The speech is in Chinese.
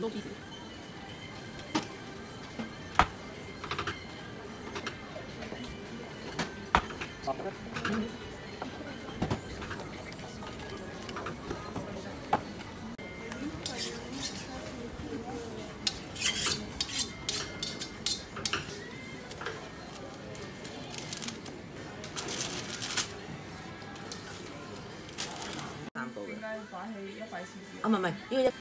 都必。啊，唔係唔係，